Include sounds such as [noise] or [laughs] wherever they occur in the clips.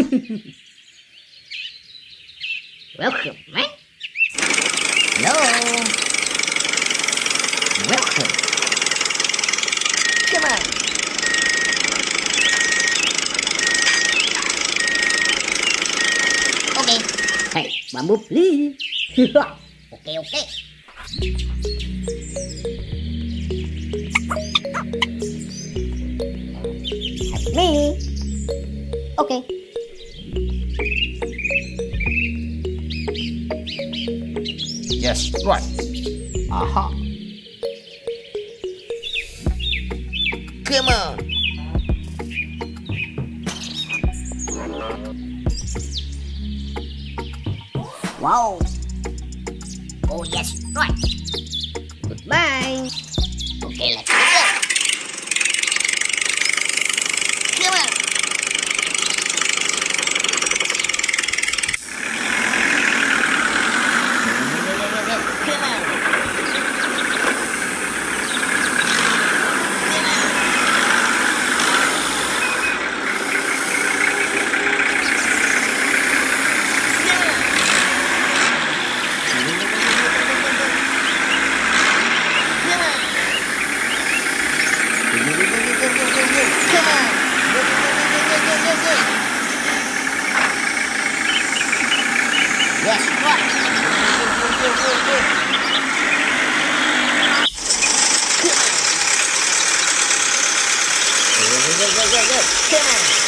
Welcome, man. Hello. Welcome. Come on. Okay. Hey, bamboo, please. [laughs] okay, okay. Me. Okay. Yes, right. Aha. Come on. Wow. Oh, yes, right. Go, go, go, go, go.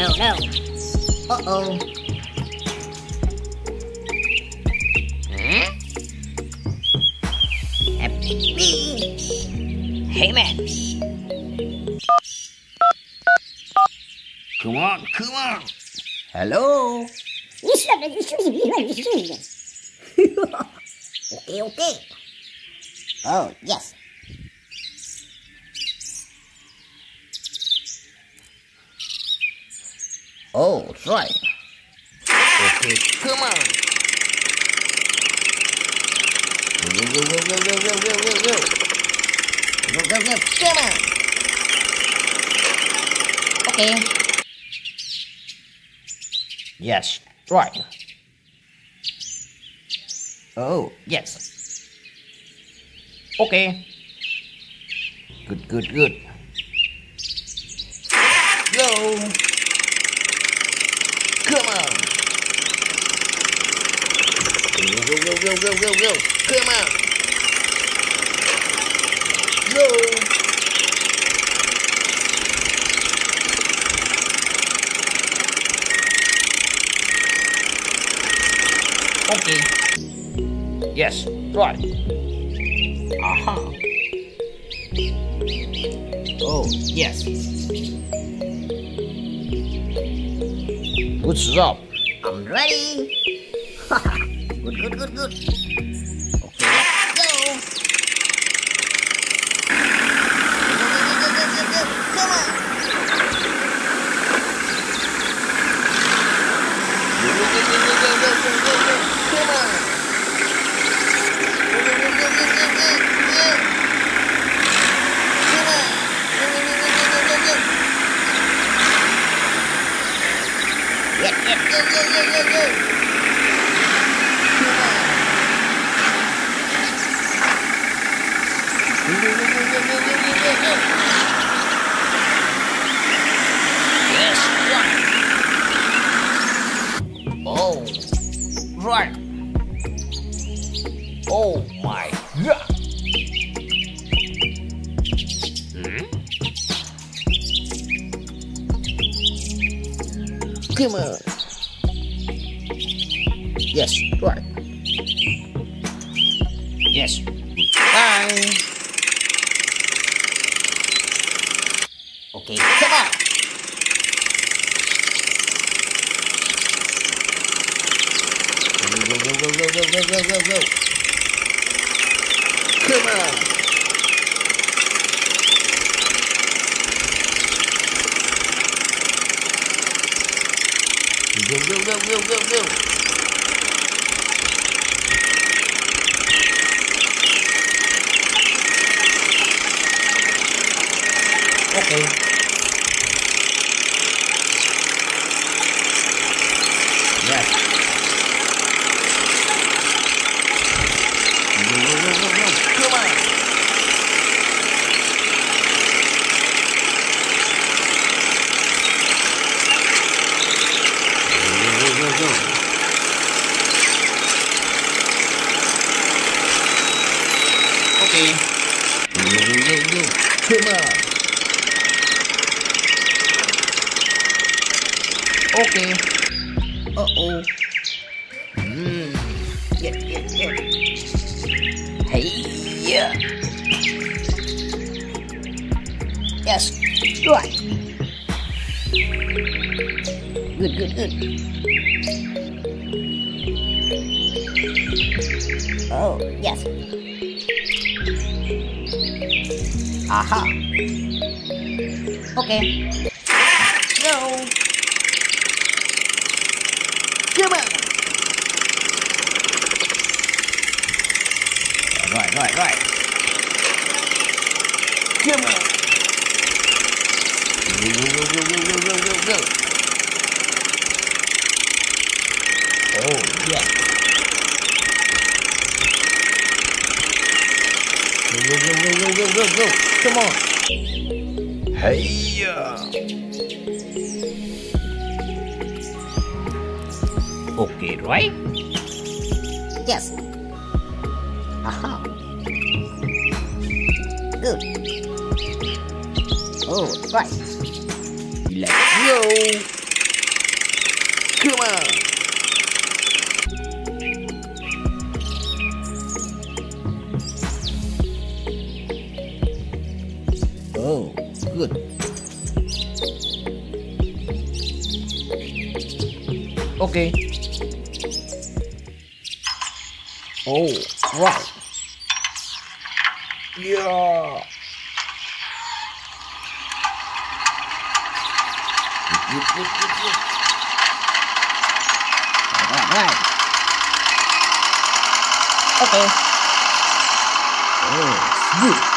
No, no, no. Uh-oh. Huh? Happy. Hey, man. Come on, come on. Hello. [laughs] [laughs] okay, okay. Oh, yes. Oh, that's right. Okay, come on. Go, go, go, go, go, go, go, go, go. Go, go, go. Come on. Okay. Yes, right. Oh, yes. Okay. Good, good, good. Go. Come on. Go, go, go, go, go, go. Come on. Go. Okay. Yes, right. Aha. Oh, yes. Good job. I'm ready. [laughs] good, good, good, On. Yes, right. Yes. Bye. Okay, come on. Go, go, go, go, go, go, go, go, go. Come on. Riu riu riu riu riu riu Ok. Come on. Okay. Uh-oh. Hmm. Yeah. Hey. Yes, right. Good, good, good. Oh, yes. Aha. Ok. Go. Yeah, man. Rồi, rồi, rồi. Yeah, man. Go, go, go, go, go, go, go, go. Oh, yeah. Go, go, go, go, go, go, go, go. Come on. Hey, uh. Okay, right? Yes. Aha. Good. Oh, right. Let's go. Come on. Okay. Oh, wow. Yeah. Yep, yep, yep, yep. All right. Okay. Oh, smooth.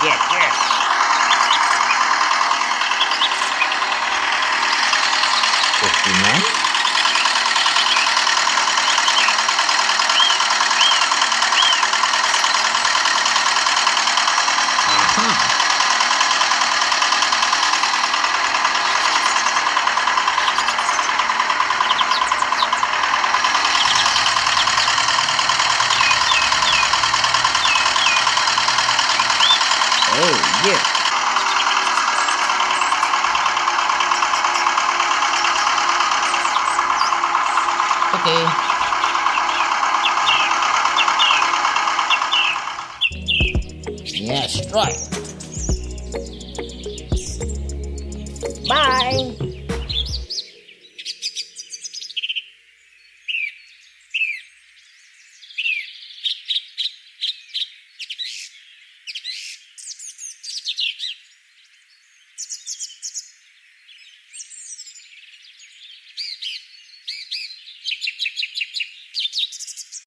Yes. Okay. Yes, right.